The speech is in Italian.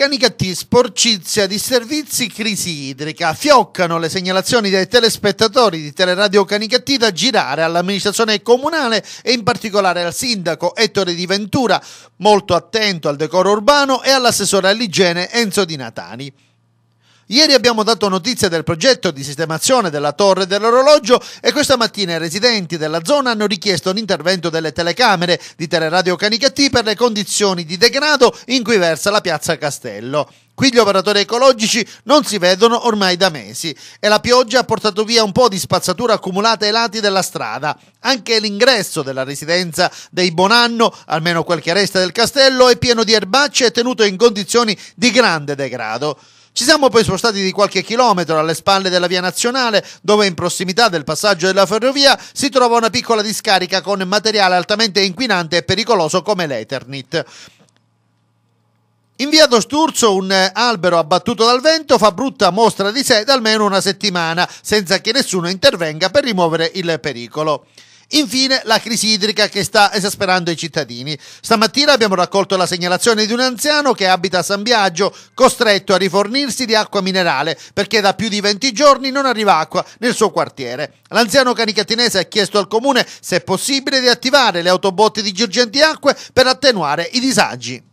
Canicattì, sporcizia di servizi, crisi idrica. Fioccano le segnalazioni dei telespettatori di Teleradio Canicattì da girare all'amministrazione comunale e in particolare al sindaco Ettore Di Ventura, molto attento al decoro urbano, e all'assessore all'igiene Enzo Di Natani. Ieri abbiamo dato notizia del progetto di sistemazione della torre dell'orologio e questa mattina i residenti della zona hanno richiesto l'intervento delle telecamere di Teleradio Canicattì per le condizioni di degrado in cui versa la piazza Castello. Qui gli operatori ecologici non si vedono ormai da mesi e la pioggia ha portato via un po' di spazzatura accumulata ai lati della strada. Anche l'ingresso della residenza dei Bonanno, almeno quel che resta del castello, è pieno di erbacce e tenuto in condizioni di grande degrado. Ci siamo poi spostati di qualche chilometro alle spalle della via nazionale, dove in prossimità del passaggio della ferrovia si trova una piccola discarica con materiale altamente inquinante e pericoloso come l'Eternit. In via d'Osturzo un albero abbattuto dal vento fa brutta mostra di sé da almeno una settimana, senza che nessuno intervenga per rimuovere il pericolo. Infine, la crisi idrica che sta esasperando i cittadini. Stamattina abbiamo raccolto la segnalazione di un anziano che abita a San Biagio, costretto a rifornirsi di acqua minerale perché da più di 20 giorni non arriva acqua nel suo quartiere. L'anziano canicatinese ha chiesto al comune se è possibile di attivare le autobotti di Girgenti Acque per attenuare i disagi.